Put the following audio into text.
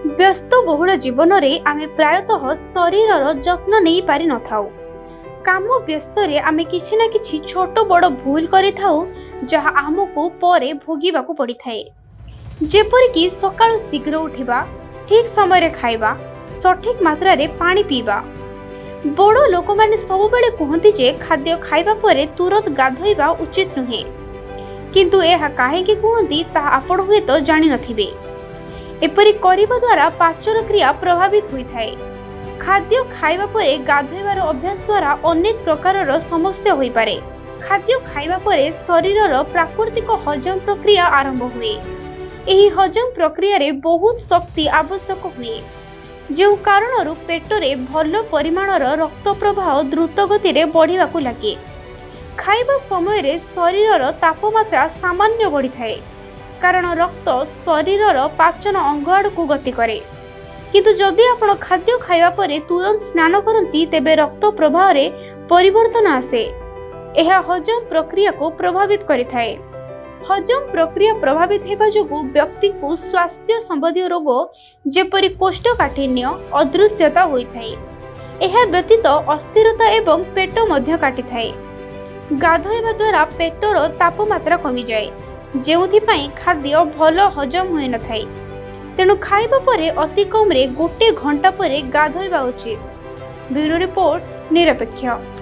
ବ୍ୟସ୍ତବହୁଳ ଜୀବନରେ ଆମେ ପ୍ରାୟତଃ ଶରୀରର ଯତ୍ନ ନେଇପାରି ନଥାଉ କାମ ବ୍ୟସ୍ତରେ ଆମେ କିଛି ନା କିଛି ଛୋଟ ବଡ଼ ଭୁଲ କରିଥାଉ ଯାହା ଆମକୁ ପରେ ଭୋଗିବାକୁ ପଡ଼ିଥାଏ ଯେପରିକି ସକାଳୁ ଶୀଘ୍ର ଉଠିବା ଠିକ୍ ସମୟରେ ଖାଇବା ସଠିକ୍ ମାତ୍ରାରେ ପାଣି ପିଇବା ବଡ଼ ଲୋକମାନେ ସବୁବେଳେ କୁହନ୍ତି ଯେ ଖାଦ୍ୟ ଖାଇବା ପରେ ତୁରନ୍ତ ଗାଧୋଇବା ଉଚିତ ନୁହେଁ କିନ୍ତୁ ଏହା କାହିଁକି କୁହନ୍ତି ତାହା ଆପଣ ହୁଏତ ଜାଣିନଥିବେ এপরি করিবা দ্বারা পাচন ক্রিয়া প্রভাবিত হয়ে খাদ্য খাইবা পরে গাধোইবার অভ্যাস দ্বারা অনেক প্রকারর সমস্যা হইপারে খাদ্য খাইবা পরে শরীরর প্রাকৃতিক হজম প্রক্রিয়া আরম্ভ হুয়ে এই হজম প্রক্রিয়ারে বহুত শক্তি আবশ্যক হুয়ে যে কারণর পেটরে ভাল পরিমাণর রক্ত প্রবাহ দ্রুত গতিরে বড়া লাগে খাইবা সময়ের শরীরর তাপমাত্রা সামান্য বড়ি থাকে কারণ রক্ত শরীরর পাচন অঙ্গ আড়କୁ গতি করে কিন্তু যদি আপনার খাদ্য খাইবা পরে তুরন্ত স্নান করতে তেবে রক্ত প্রবাহরে পরিবর্তন আসে ଏହା ହଜମ ପ୍ରକ୍ରିୟାକୁ ପ୍ରଭାବିତ କରିଥାଏ ହଜମ ପ୍ରକ୍ରିୟା ପ୍ରଭାବିତ ହେବା ଯୋଗୁଁ ବ୍ୟକ୍ତିଙ୍କୁ ସ୍ୱାସ୍ଥ୍ୟ ସମ୍ବନ୍ଧୀୟ ରୋଗ ଯେପରି କୋଷ୍ଠକାଠିନ୍ୟ ଅଦୃଶ୍ୟତା ହୋଇଥାଏ ଏହା ବ୍ୟତୀତ ଅସ୍ଥିରତା ଏବଂ ପେଟ ମଧ୍ୟ କାଟିଥାଏ ଗାଧୋଇବା ଦ୍ୱାରା ପେଟର ତାପମାତ୍ରା କମିଯାଏ ଯେଉଁଥିପାଇଁ ଖାଦ୍ୟ ଭଲ ହଜମ ହୋଇନଥାଏ ତେଣୁ ଖାଇବା ପରେ ଅତି କମ୍ରେ ଗୋଟିଏ ଘଣ୍ଟା ପରେ ଗାଧୋଇବା ଉଚିତ ବ୍ୟୁରୋ ରିପୋର୍ଟ ନିରପେକ୍ଷ